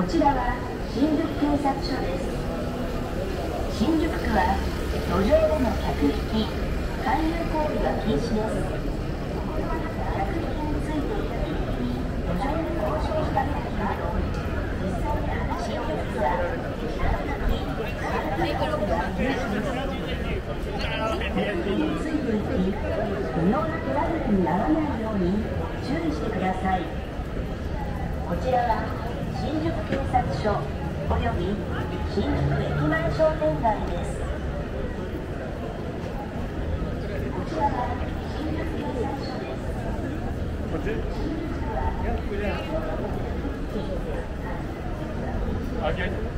こちらは新宿警察署です。新宿区は路上での客引き勧誘行為は禁止です。客引きについていた時に路上で交渉した時など実際に話しを聞くは引き続きは禁止です客引きについていき無用なトラブルにならないように注意してくださいこちらは新宿警察署および新宿駅前商店街です。こちらは新宿警察署です。新宿は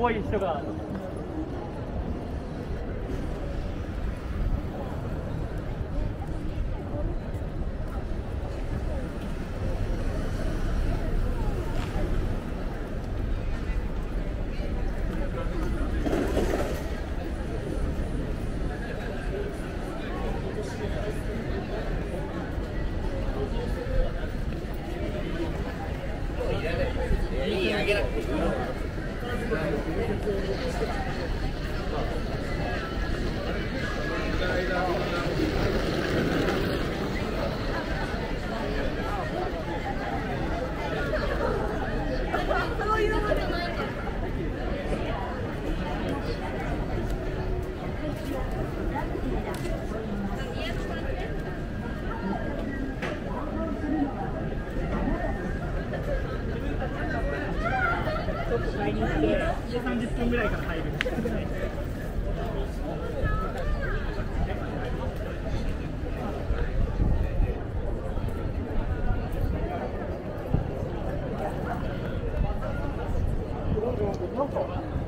ちょっと não toca.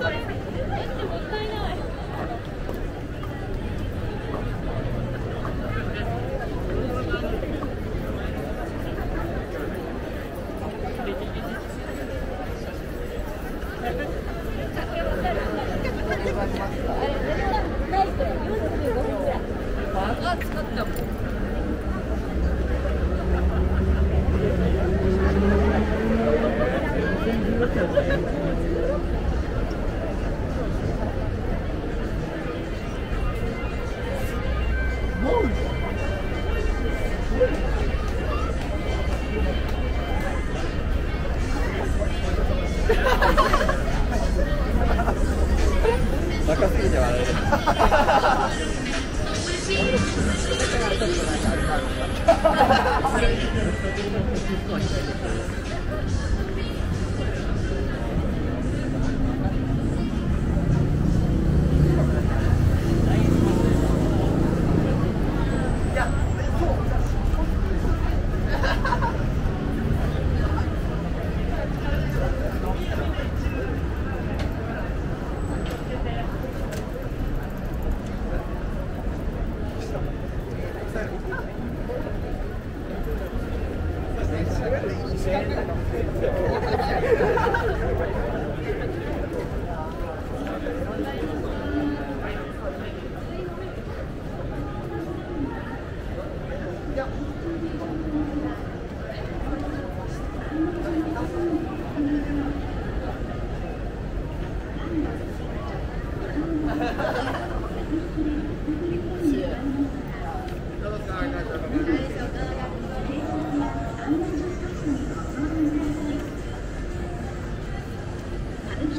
そうです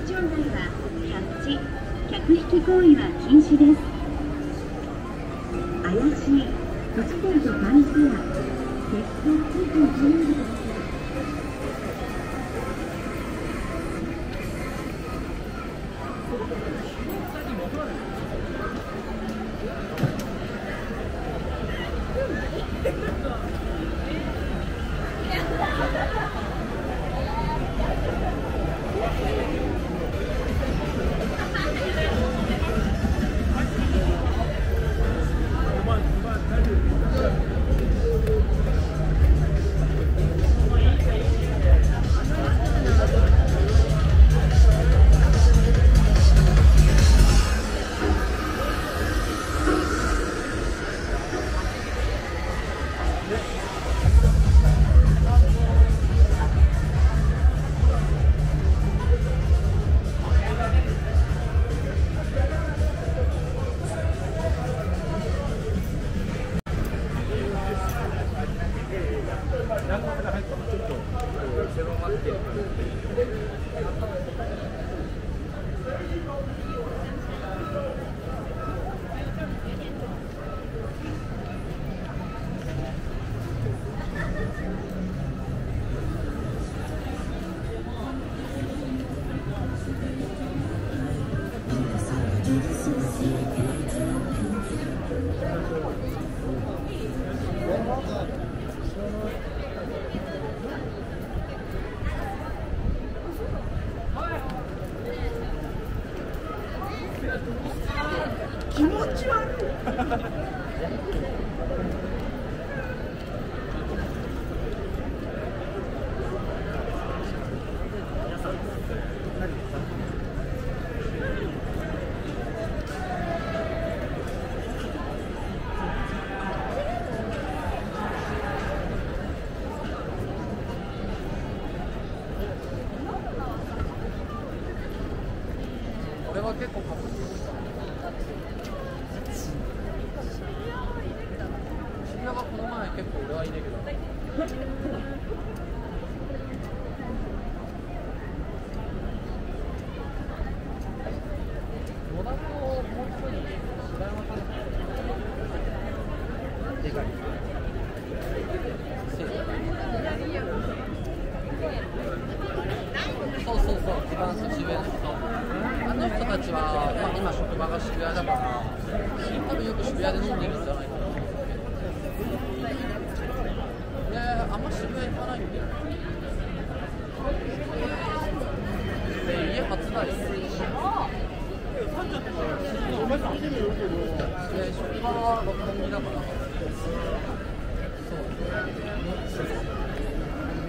場内はキャッチ客引き行為は禁止です。怪しい。都市店とファンフェア決してつで家初台で職場は六本木だからそう。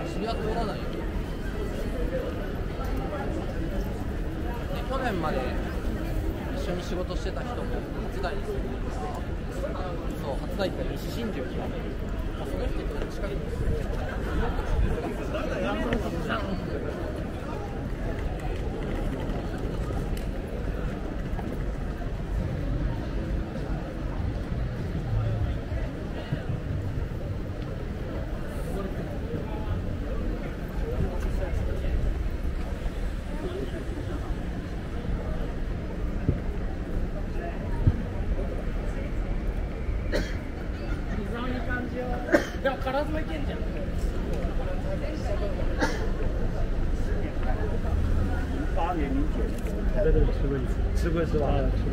渋谷通らないよ去年まで一緒に仕事してた人も初台に住んでるそう初台って西新宿まあその人と近くに住んでる水飲み感じよ。在这里吃过一次，吃过是吧？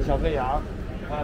小肥羊，啊。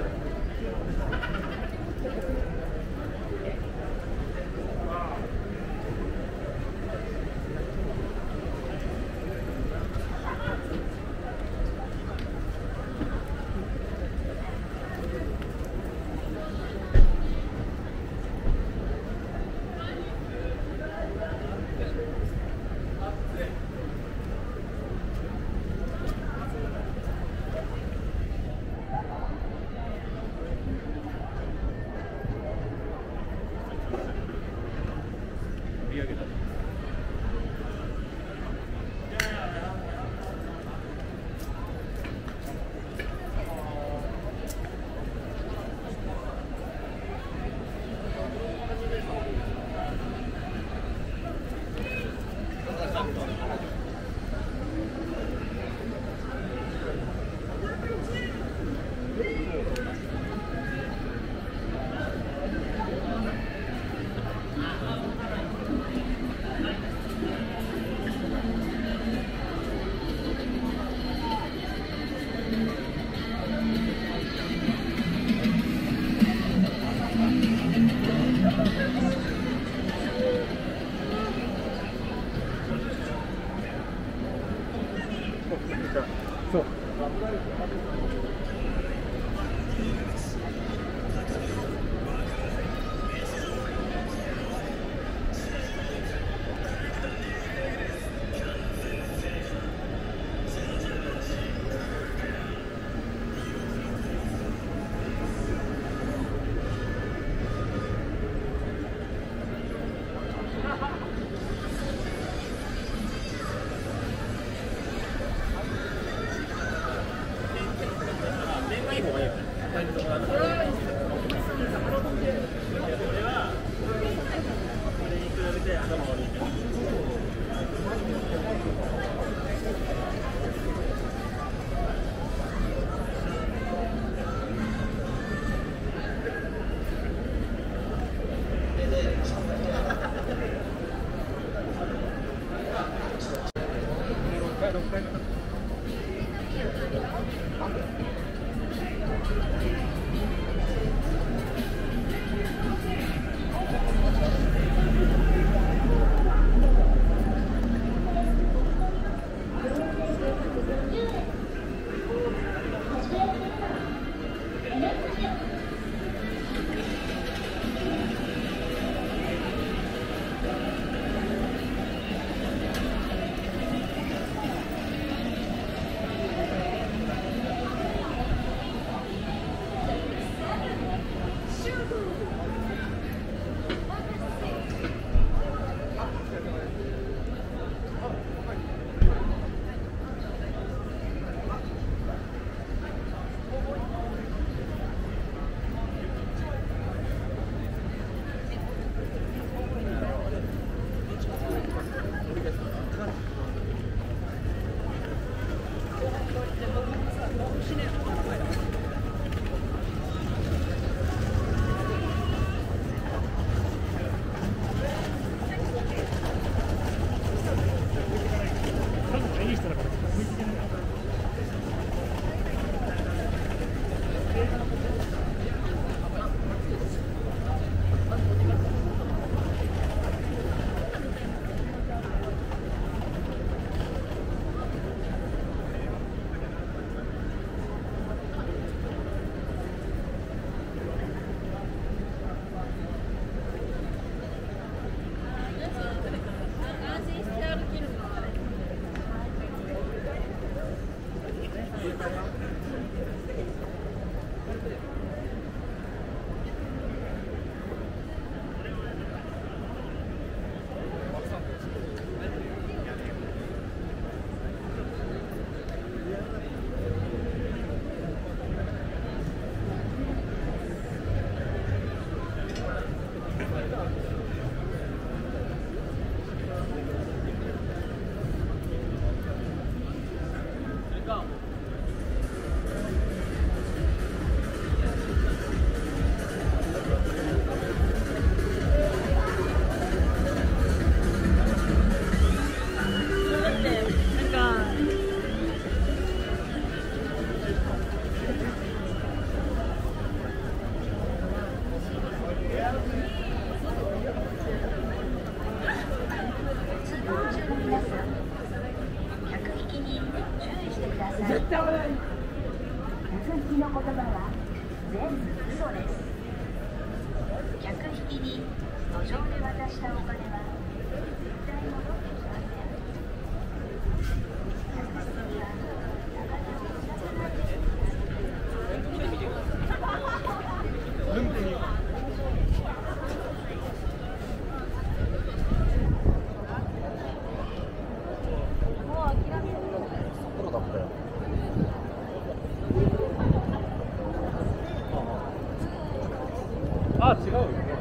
あ違う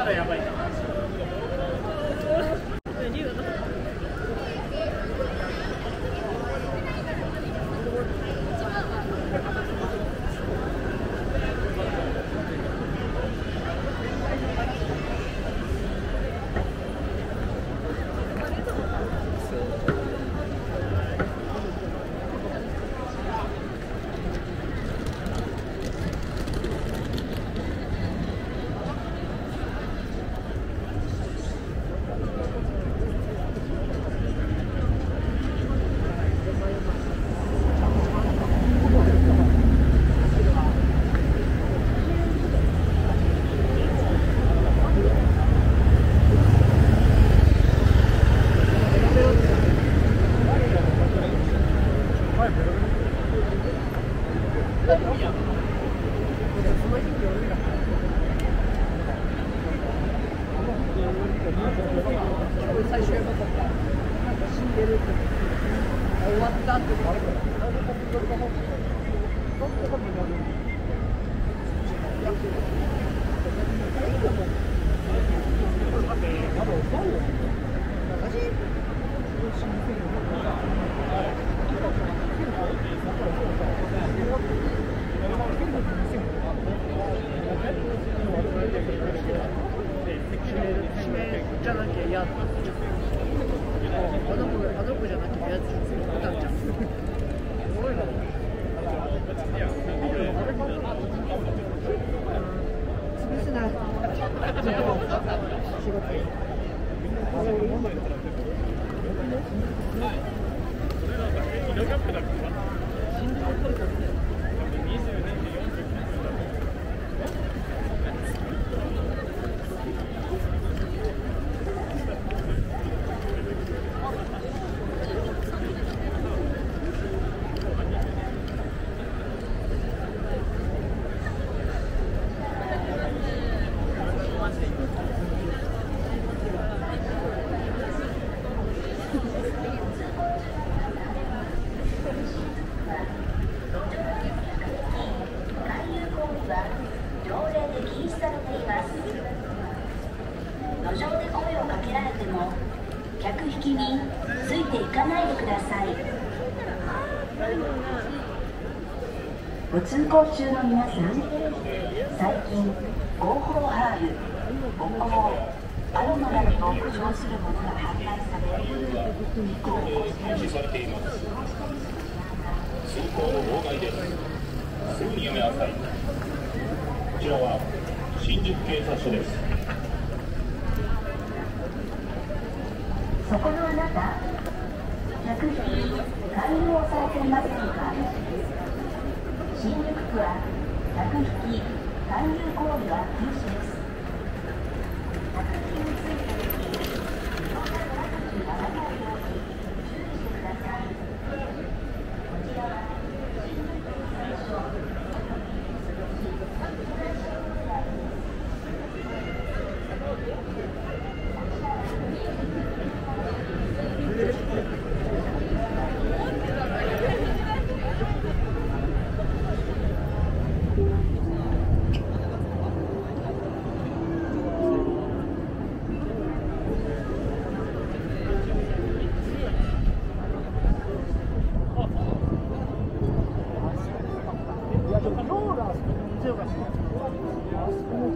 ったらやばいな。দাঁত 行中の皆さん最近合法ハーブお香アロマなどと呼称するものが販売され合法禁止されています。通行妨害ですすぐにやめなさいこちらは新宿警察署ですそこのあなた客引き勧誘をされていませんか新宿は客引き勧誘行為は禁止です客引きについて動画の中に合わないように注意してくださいこちらは新宿警察署いやでも今日が強かった。あそこも